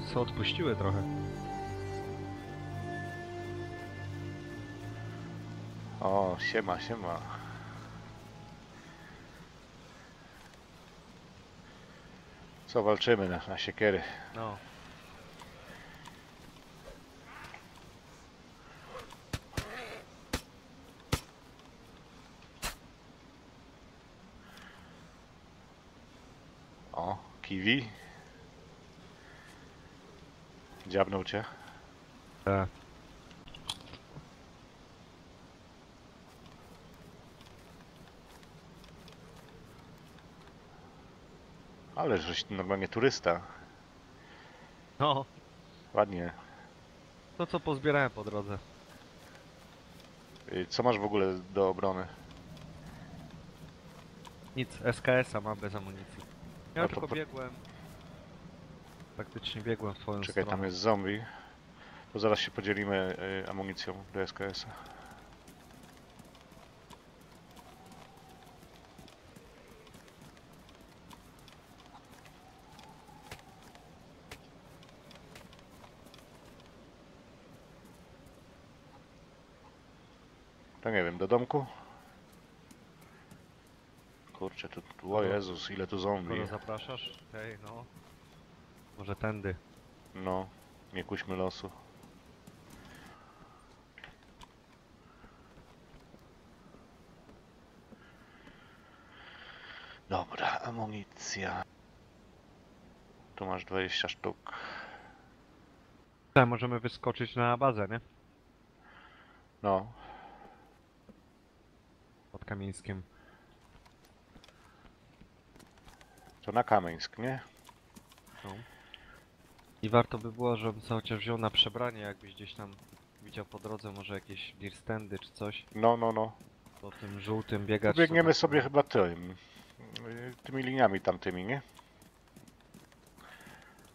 No co, odpuściły trochę. O, siema, siema. Co, walczymy na, na siekiery. No. O, kiwi. Dziabnął cię. Tak. Ale żeś normalnie turysta. No, Ładnie. to co pozbierałem po drodze. Y, Co masz w ogóle do obrony? Nic, SKS-a mam bez amunicji. Ja No to tylko po- biegłem. Praktycznie biegłem w twoją Czekaj, stronę. tam jest zombie. To zaraz się podzielimy y, amunicją do SKS-a. To nie wiem, do domku? Kurczę, tu, tu o. Jezus, ile tu zombie. Skoro zapraszasz? Hej, no. Może tędy. No, nie kuśmy losu. Dobra, amunicja. Tu masz 20 sztuk. Tak, możemy wyskoczyć na bazę, nie? No, Pod Kamieńskiem. to na Kamieńsk, nie? No. I warto by było, żebym sobie chociaż wziął na przebranie, jakbyś gdzieś tam widział po drodze może jakieś dirstandy czy coś. No, no, no. Po tym żółtym biegać. Biegniemy sobie chyba tym. Tymi liniami tamtymi, nie?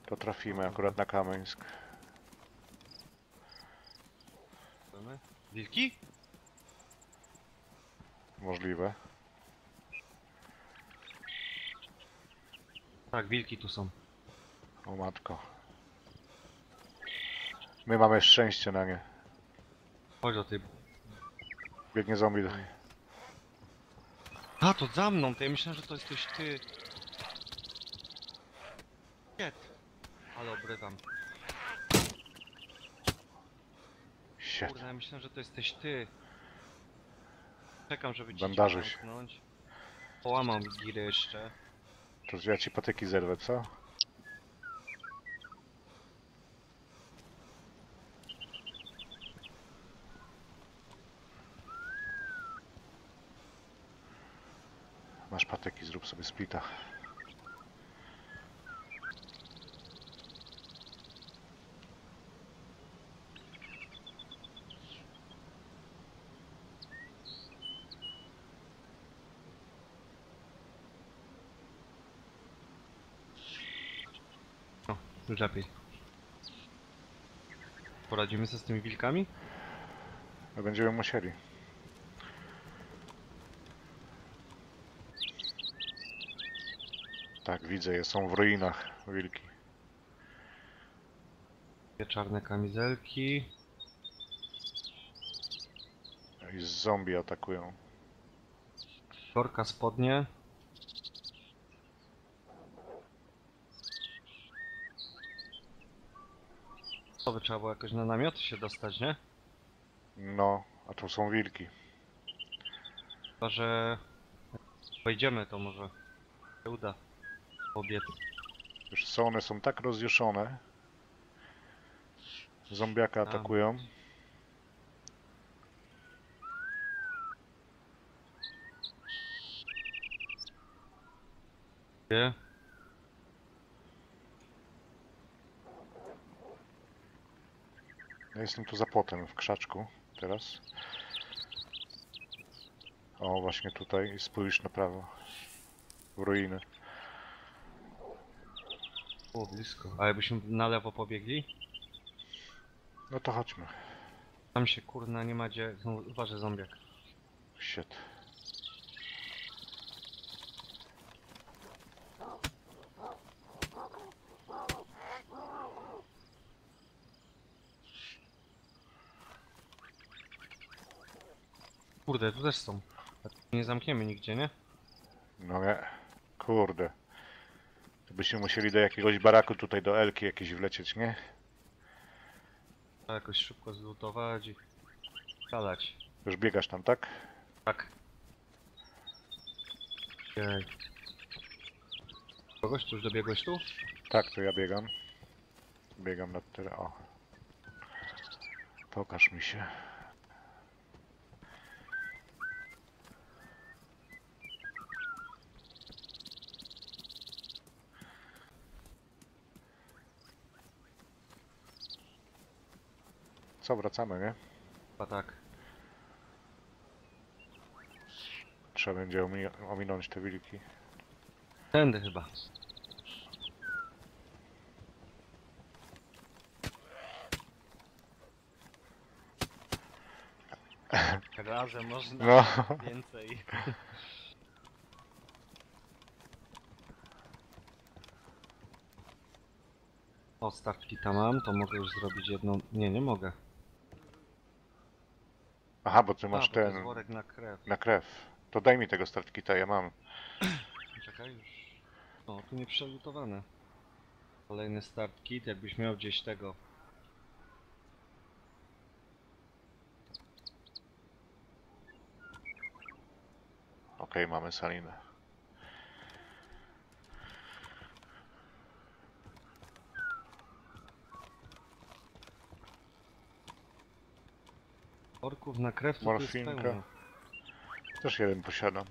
To trafimy akurat na Kamieńsk. Wilki? Możliwe. Tak, wilki tu są. O matko. My mamy szczęście na nie. Chodź do tej... Biegnie zombie. A, to za mną, to ja myślałem, że to jesteś ty. Shit. Ale obrywam. Shit. Kurde, ja myślałem, że to jesteś ty. Czekam, żeby ci Bandażuj się. zamknąć. Połamał mi girę jeszcze. To ja ci patyki zerwę, co? Masz patyki, zrób sobie splita. Już lepiej. Poradzimy sobie z tymi wilkami? No będziemy musieli. Tak, widzę je, są w ruinach wilki. Dwie czarne kamizelki. I z zombie atakują. Korka spodnie. To by trzeba było jakoś na namioty się dostać, nie? No, a to są wilki. Chyba, że... Wejdziemy to może się uda. Obiec. Już co, one są tak rozjuszone. Zombiaka atakują. Gdzie? Ja jestem tu za płotem, w krzaczku teraz. O, właśnie tutaj. I spójrz na prawo. W ruiny. Było blisko. A jakbyśmy na lewo pobiegli? No to chodźmy. Tam się kurna nie ma gdzie. Uważaj zombiak. Shit. Kurde, tu też są. Nie zamkniemy nigdzie, nie? No nie. Kurde. Byśmy musieli do jakiegoś baraku tutaj do Elki jakiejś wlecieć, nie? Trzeba jakoś szybko zlutować i... Kalać. Już biegasz tam, tak? Tak. Jej. Kogoś tu już dobiegłeś tu? Tak, to ja biegam. Biegam na tyle. O. Pokaż mi się. Co, wracamy, nie? Chyba tak. Trzeba będzie omi ominąć te wilki. Tędy chyba. Razem można No, więcej. O, stawki tam mam, to mogę już zrobić jedną... Nie, nie mogę. Aha, bo ty A, masz bo to jest ten worek na krew. na krew. To daj mi tego start kita, ja mam. Czekaj już. O, tu nie przelutowane. Kolejny start kit, jakbyś miał gdzieś tego. Okej, mamy salinę. Orków na krew to jest Morfinka. pełno. Też jeden posiadam.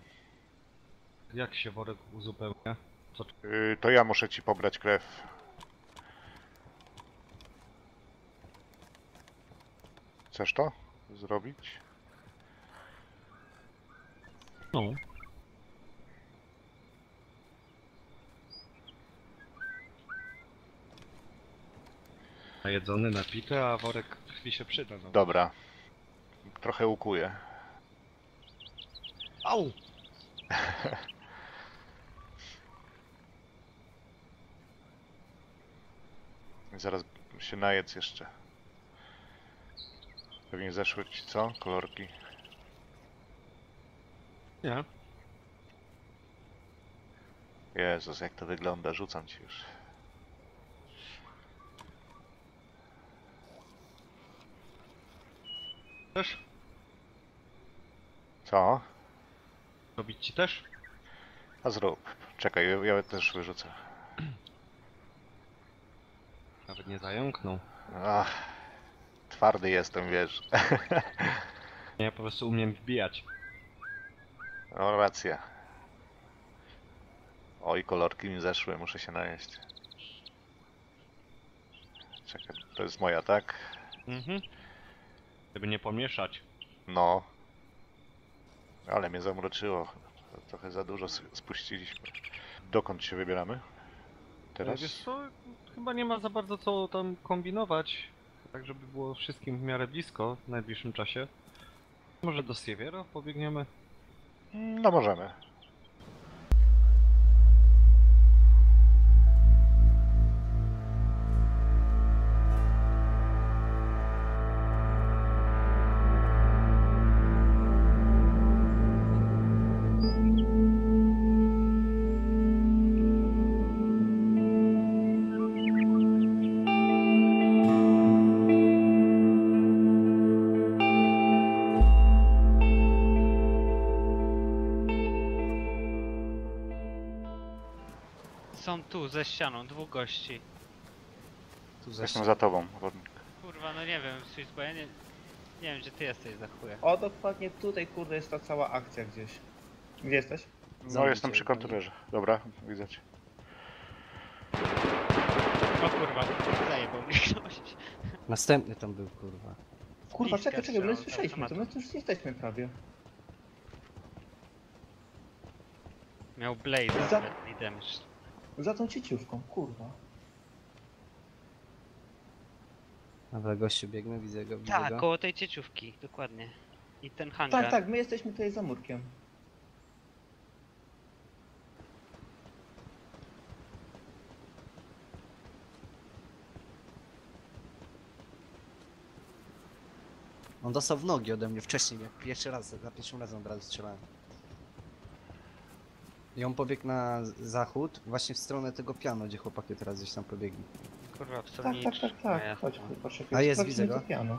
Jak się worek uzupełnia? Co Yy, to ja muszę ci pobrać krew. Chcesz to zrobić? No. Najedzony, napity, a worek krwi się przyda. No. Dobra. Trochę łukuję. Au! Zaraz się najedz jeszcze. Pewnie zeszły ci co? Kolorki. Nie. Jezus, jak to wygląda, rzucam ci już. Też? Co? Robić ci też? A zrób. Czekaj, ja, ja też wyrzucę. Nawet nie zająknął. Ach, twardy jestem, wiesz. Ja po prostu umiem wbijać. No racja. Oj, kolorki mi zeszły, muszę się najeść. Czekaj, to jest moja, tak? Mhm. Żeby nie pomieszać. No. Ale mnie zamroczyło. Trochę za dużo spuściliśmy. Dokąd się wybieramy? Teraz? Wiesz co, chyba nie ma za bardzo co tam kombinować. Tak, żeby było wszystkim w miarę blisko w najbliższym czasie. Może do Siewiera pobiegniemy? No możemy. Tu, ze ścianą, dwóch gości. Tu za Jestem za tobą, wodnik. Kurwa, no nie wiem, Swiss, bo ja nie... Nie wiem, gdzie ty jesteś za chuja. O, dokładnie tutaj, kurde, jest ta cała akcja gdzieś. Gdzie jesteś? No jestem przy cię, kontrolerze. Dobra, widzę cię. O kurwa, zajebał mnie ktoś. Następny tam był, kurwa. Kurwa, Bliska czekaj, czekaj, bo my strzał, słyszeliśmy to, my automatu. tu już jesteśmy prawie. Miał Blade'a, Za- damage. Za tą cieciówką, kurwa. Dobra, gościu biegnę, widzę go, widzę Tak, go. koło tej cieciówki, dokładnie. I ten hangar. Tak, tak, my jesteśmy tutaj za murkiem. On dostał w nogi ode mnie wcześniej, jak pierwszy raz, za pierwszym razem od razu strzelałem. I on pobiegł na zachód, właśnie w stronę tego piano, gdzie chłopaki teraz gdzieś tam pobiegli. Kurwa, co Tak, tak, tak, tak. Chodź, poczekaj. A jest, widzę to go. Piano.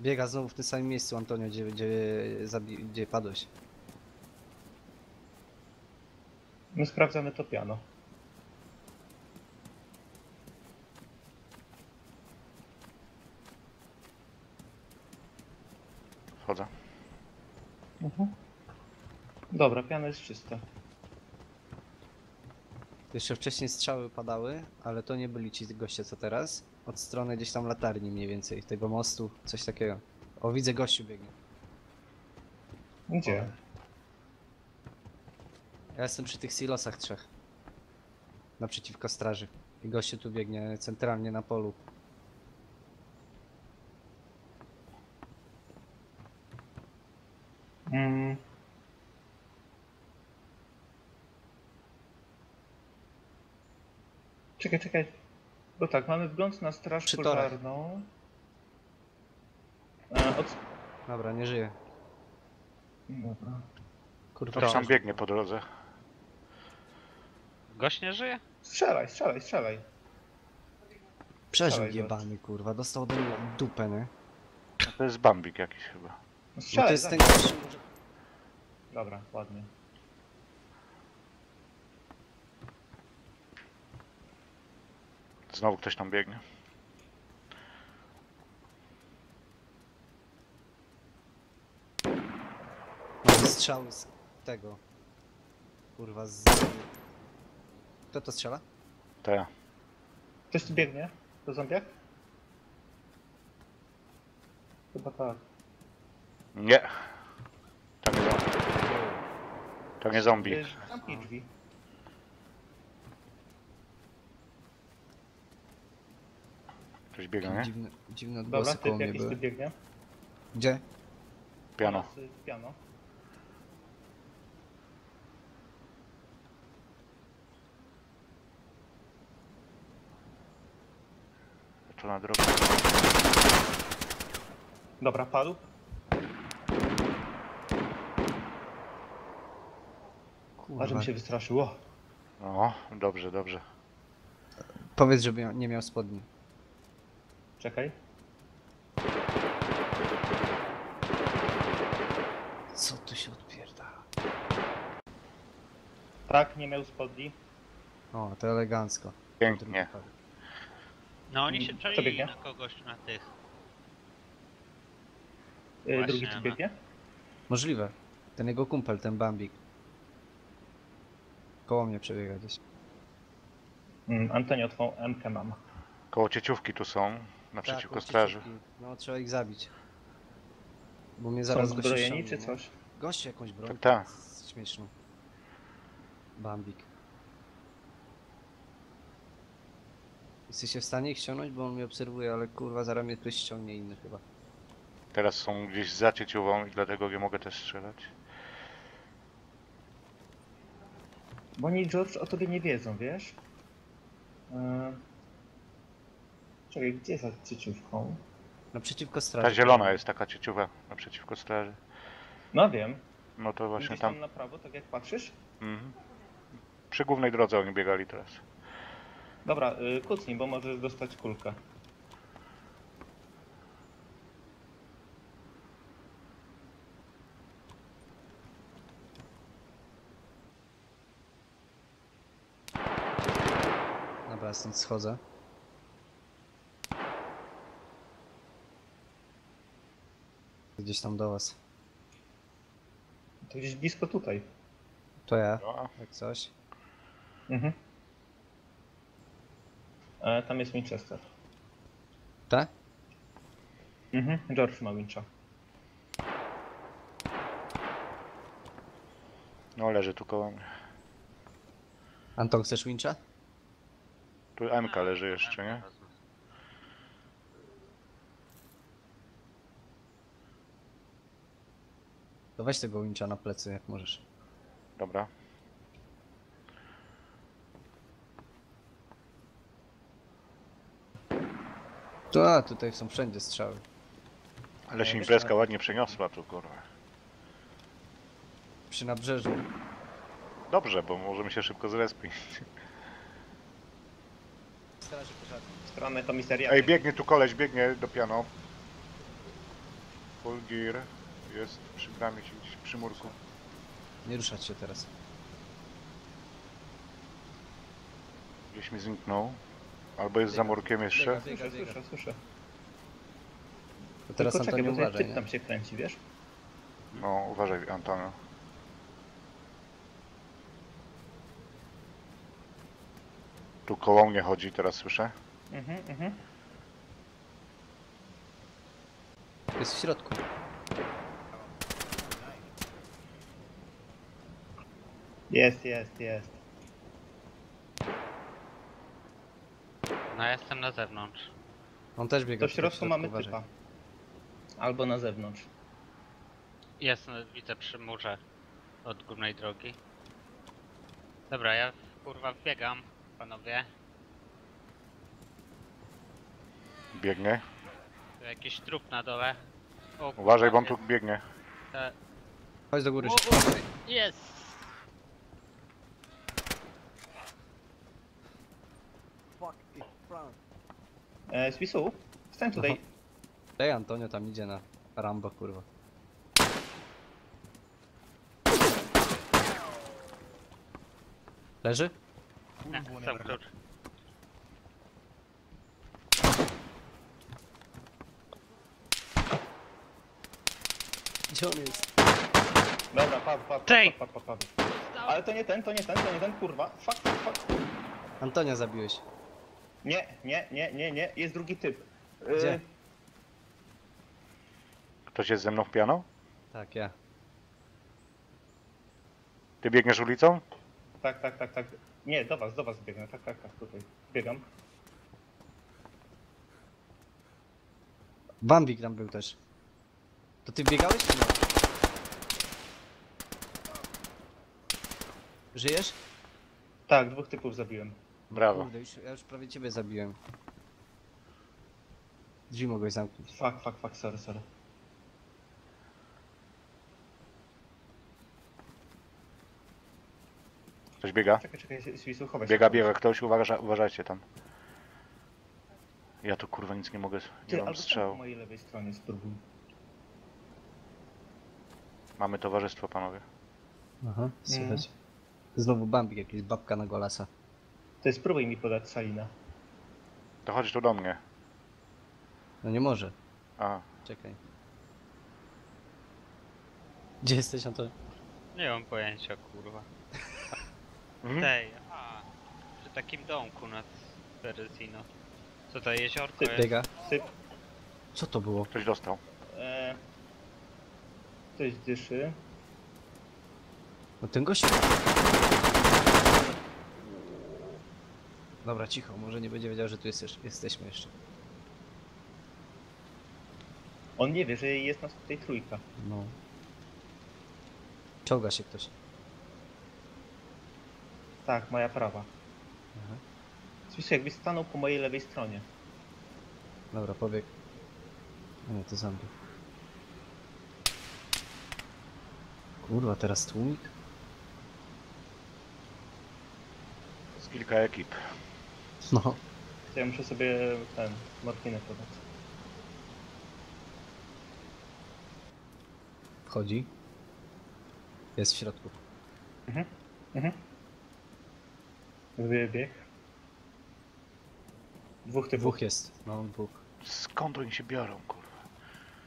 Biega znowu w tym samym miejscu, Antonio, gdzie, gdzie, gdzie padłeś. My sprawdzamy to piano. Wchodzę. Mhm. Dobra, piano jest czyste. Jeszcze wcześniej strzały padały, ale to nie byli ci goście co teraz. Od strony gdzieś tam latarni mniej więcej, tego mostu, coś takiego. O, widzę gościu biegnie. Gdzie? Ja jestem przy tych silosach trzech. Naprzeciwko straży. I gościu tu biegnie centralnie na polu. Mm. Czekaj, czekaj. Bo tak, mamy wgląd na straż Przy torach. pożarną. E, od... Dobra, nie żyje. Dobra. Kurwa, tam przeżył. biegnie po drodze. Gość nie żyje? Strzelaj, strzelaj, strzelaj. Przeżył jebany, kurwa. Dostał ode mnie dupę, nie? No To jest Bambik jakiś chyba. No No to strzelaj, jest ten. Dobra, ładnie. Znowu ktoś tam biegnie. Mamy strzały z tego. Kurwa, z... Kto to strzela? To ja. Ktoś tu biegnie? Do zombiak? Chyba tak. Nie. To nie zombie. To nie zombie. Zamknij drzwi. Ktoś biegnie, nie? Dziwne, dziwne Dobra, odgłosy koło typ mnie jakiś były. tu biegnie. Gdzie? Piano. Y, Piano. To na drogę. Dobra, padł. Kurwa. Aż mi się wystraszyło. No, dobrze, dobrze. Powiedz, żeby nie miał spodni. Czekaj. Co tu się odpierda? Tak, nie miał spodni. O, to elegancko. Pięknie. No oni się czalili biegnie? na kogoś na tych. Y, Właśnie, Drugi no. biegnie. Możliwe. Ten jego kumpel, ten Bambik. Koło mnie przebiega gdzieś. Mm, Antonio, twą MK mam. Koło cieciówki tu są, naprzeciwko Tak, straży. No, trzeba ich zabić. Bo mnie Są zaraz goście zbrojeni czy nie? coś? Goście jakąś broń. Tak, tak. z- Śmieszną. Bambik. Jesteście w stanie ich ściągnąć, bo on mnie obserwuje, ale kurwa zaraz mnie ktoś ściągnie inny chyba. Teraz są gdzieś za cieciówą i dlatego nie mogę też strzelać. Bo oni George o tobie nie wiedzą, wiesz? Yy... Czekaj, gdzie za cieciówką? Naprzeciwko straży. Ta zielona jest taka cieciuwa naprzeciwko straży. No wiem. No to właśnie Gdzieś tam. tam na prawo, tak jak patrzysz? Mhm. Przy głównej drodze oni biegali teraz. Dobra, y, kucnij, bo możesz dostać kulkę. Dobra, stąd schodzę. Gdzieś tam do was. To gdzieś blisko tutaj. To ja, No, jak coś. Mhm. E, tam jest Winchester. Tak? Mhm, George ma Wincha. no leży tu koło mnie. Anton, chcesz wincha? Tu MK leży jeszcze, nie? To weź tego wincza na plecy, jak możesz. Dobra. To, a, tutaj są wszędzie strzały. Ale się no, imprezka tak. ładnie przeniosła tu, kurwa. Przy nabrzeżu. Dobrze, bo możemy się szybko zrespić. Straży pożarnej. W stronę komisariatu. Ej, biegnie tu koleś, biegnie do piano. Full gear. Jest przy bramie, czy gdzieś przy murku. Nie ruszać się teraz. Gdzieś mi zniknął. Albo jest za murkiem jeszcze. Biega, Słyszę, biega, słyszę, słyszę. To teraz Tylko czekaj, Antonio bo ten uważaj, typ nie? tam się kręci, wiesz? No, uważaj, Antonio. Tu koło mnie chodzi, teraz słyszę. Mhm, mhm. Jest w środku. Jest, jest, jest. No ja jestem na zewnątrz. On też biega. To w środku mamy uważaj. typa. Albo na zewnątrz. Jest, no, widzę przy murze od górnej drogi. Dobra, ja kurwa wbiegam, panowie. Biegnie. Tu jakiś trup na dole. O, kurwa, Uważaj, bo on tu biegnie. Te- Chodź do góry. Jest! E, Swisu, stań tutaj. Ej, Antonio tam idzie na Rambo, kurwa. Leży? Nie, sam klucz. Gdzie on jest? Dobra, padł, padł, Tej! padł, padł, padł, padł. Ale to nie ten, to nie ten, to nie ten, kurwa. Fuck, fuck, fuck. Antonia zabiłeś. Nie, nie, nie, nie, nie. Jest drugi typ. E, Gdzie? Ktoś jest ze mną w piano? Tak, ja. Ty biegniesz ulicą? Tak, tak, tak, tak. Nie, do was, do was biegnę. Tak, tak, tak, tutaj. Biegam. Bambik tam był też. To ty biegałeś czy nie? Żyjesz? Tak, dwóch typów zabiłem. Brawo. Kurde, już, ja już prawie ciebie zabiłem. Drzwi mogłeś zamknąć. Fuck, fuck, fuck, sorry, sorry. Ktoś biega? Czekaj, czekaj, Swisu, chowaj się. Biega, biega. Ktoś, uważa, uważajcie tam. Ja tu kurwa nic nie mogę, Ty, nie mam albo tam po strzał. mojej lewej stronie spróbuj. Mamy towarzystwo, panowie. Aha, słychać. Znowu Bambik, jakiś babka na golasa. To jest spróbuj mi podać salina. To chodź tu do mnie. No nie może. A, Czekaj. Gdzie jesteś, Antonio? Nie mam pojęcia, kurwa. mhm. Tej, a, przy takim domku nad Berezino. Co to jeziorko Ty jest? Biega. Typ. Co to było? Ktoś dostał. E, ktoś dyszy. No ten gość. Dobra, cicho, może nie będzie wiedział, że tu jesteś, jesteśmy jeszcze. On nie wie, że jest nas tutaj trójka. No. Czołga się ktoś. Tak, moja prawa. Aha. Słyszę, jakbyś stanął po mojej lewej stronie. Dobra, pobieg. A nie, to zombie. Kurwa, teraz tłumik? Z kilka ekip. No. To ja muszę sobie ten, morfinę podać. Wchodzi. Jest w środku. Mhm. Wybieg. Dwóch typów. Dwóch jest. No, dwóch. Skąd oni się biorą, kurwa?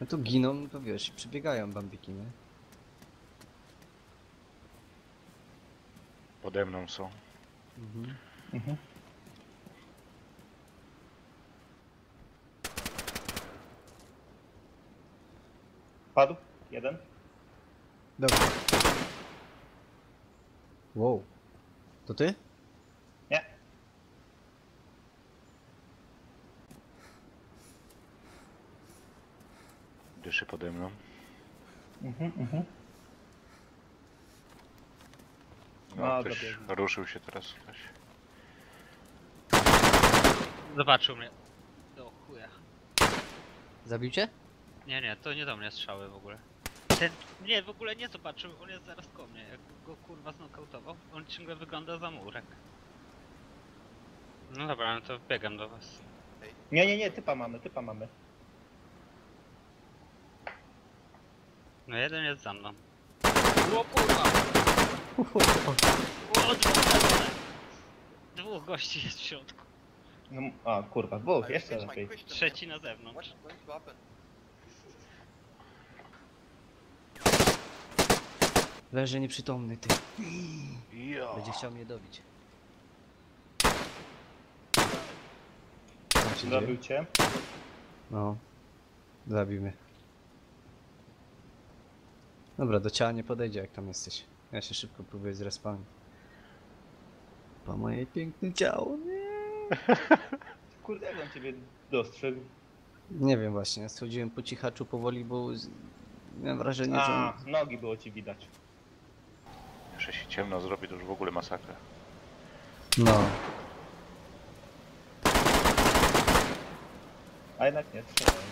No to giną, to wiesz, przebiegają bambiki, nie? Pode mną są. Mhm. Mhm. Padł? Jeden? Dobra. Wow. To ty? Nie. Dyszy pode mną. Mhm, mhm. No, A, ktoś dobiegł. ruszył się teraz. Ktoś. Zobaczył mnie. Do chuja. Zabił cię? Nie, nie, to nie do mnie strzały w ogóle. Ten, nie, w ogóle nie zobaczył, on jest zaraz koło mnie. Jak go kurwa znokautował, on ciągle wygląda za murek. No dobra, no to biegam do was. Nie, nie, nie, typa mamy, typa mamy. No jeden jest za mną. O kurwa! O, dwóch, dwóch gości jest w środku. No, a, kurwa, dwóch, jeszcze lepiej. Trzeci na zewnątrz. Leży nieprzytomny, ty. Będzie chciał mnie dobić. Co dzieje? Zabił cię. No. Zabił mnie. Dobra, do ciała nie podejdzie jak tam jesteś. Ja się szybko próbuję zrespawnić. Po moje piękne ciało, nie. Kurde, jak on ciebie dostrzegł? Nie wiem właśnie, ja schodziłem po cichaczu powoli, bo z... miałem wrażenie, że... A, nogi było ci widać. Jeszcze się ciemno zrobi, to już w ogóle masakra. No. A jednak nie, strzelałem.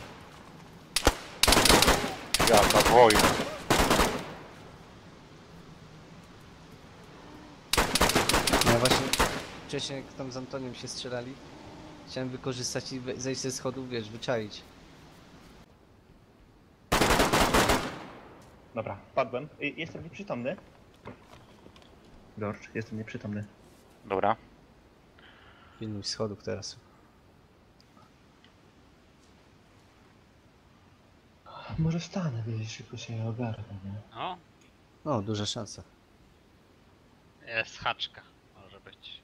Jaka wojna. Ja właśnie wcześniej jak tam z Antoniem się strzelali, chciałem wykorzystać i zejść ze schodów, wiesz, wyczaić. Dobra, padłem. Y, Jestem nieprzytomny. George, jestem nieprzytomny. Dobra. Pilnuj schodów teraz. Może wstanę, wiesz, szybko się ogarnę, nie? O, No, duża szansa. jest haczka. Może być.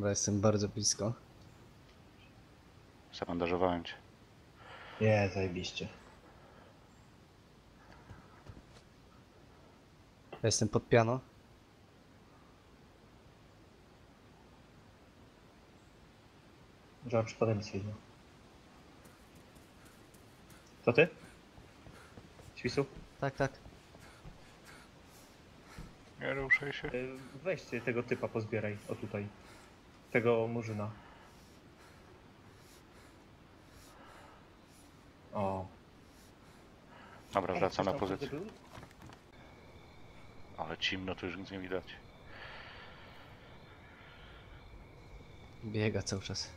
Dobra, jestem bardzo blisko. Zabandażowałem cię. Nie, zajebiście. Ja jestem pod piano. Podaj mi sobie. To ty? Świsu? Tak, tak. Nie ruszaj się. Y, Weź tego typa pozbieraj, o tutaj. Tego murzyna. O. Dobra, wracam na pozycję. Ale cimno, tu już nic nie widać. Biega cały czas.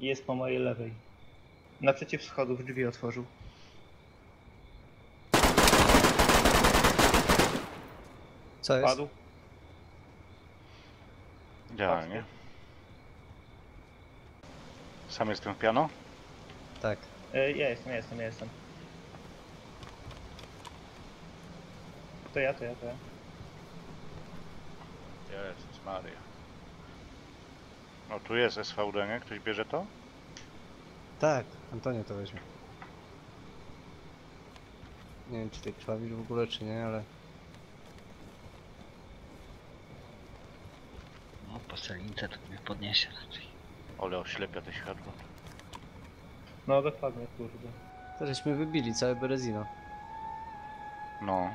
Jest po mojej lewej. Naprzeciw schodów drzwi otworzył. Co jest? Padł. Idealnie. Sam jestem w piano? Tak. E, ja jestem, ja jestem, ja jestem. To ja, to ja, to ja. Jezus Maria. No tu jest SVD, nie? Ktoś bierze to? Tak, Antonio to weźmie. Nie wiem, czy ty krwawisz w ogóle, czy nie, ale... No, postelince to mnie podniesie raczej. Ale oślepia te światło. No dokładnie, kurde. To żeśmy wybili całe Berezino. No.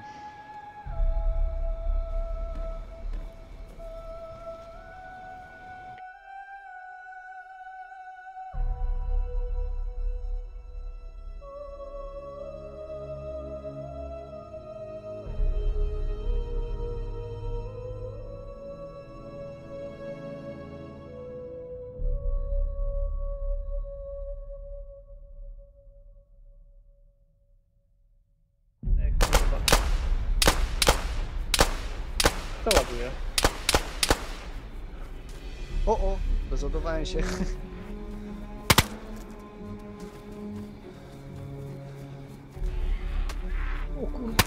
O, o! Dozodowałem się. O kurde.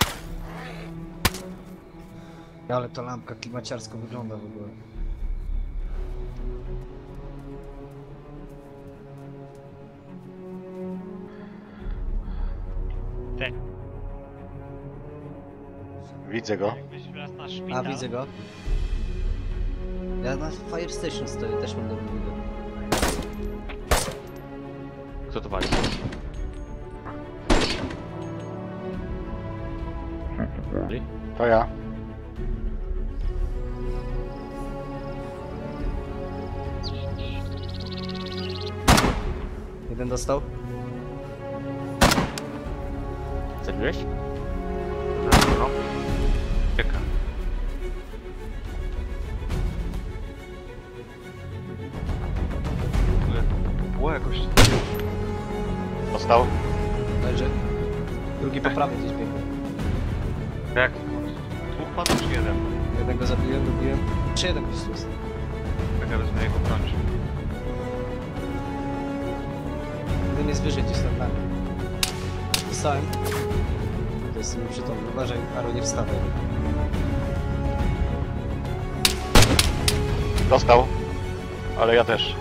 Ale ta lampka klimaciarsko wygląda w ogóle. Ty, Widzę go. jakbyś wlazł na A, widzę go. Ja na Fire Station stoję, też mam dobry widok. Kto to wali? To ja. Jeden dostał. Zabiłeś? No. Dostał. Leży. Drugi po prawej gdzieś biegnie. Jak? Dwóch padł czy jeden? Jednego zabiłem, lubiłem. Czy jeden gdzieś tu jest. Tak ja wezmę jego broń. Jeden jest wyżej gdzieś tam nami. Dostałem. To jest nieprzytomny. Uważaj, Aro, nie wstawaj. Dostał. Ale ja też.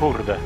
Kurde.